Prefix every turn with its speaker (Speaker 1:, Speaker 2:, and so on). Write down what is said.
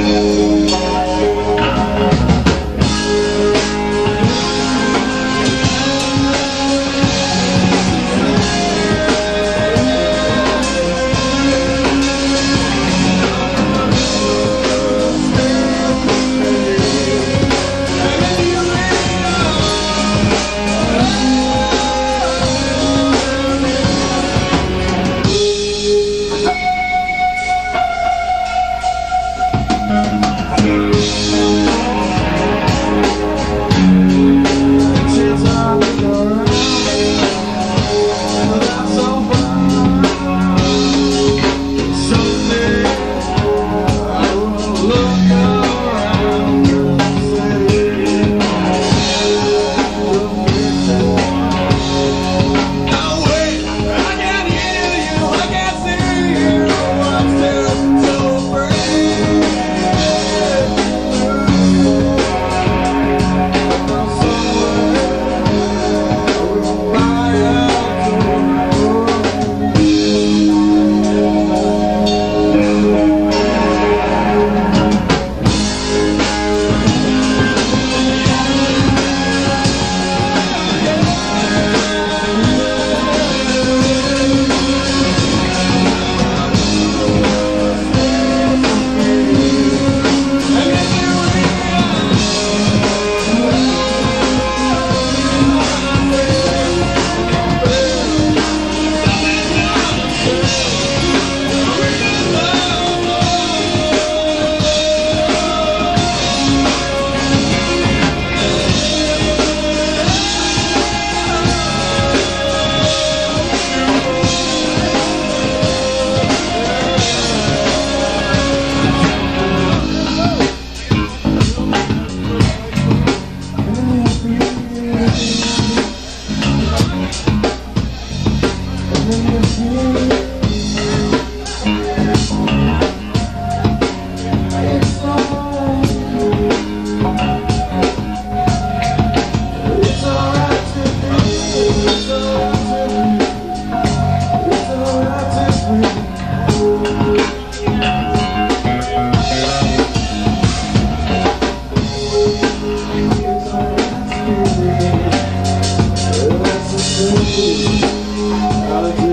Speaker 1: Música I'll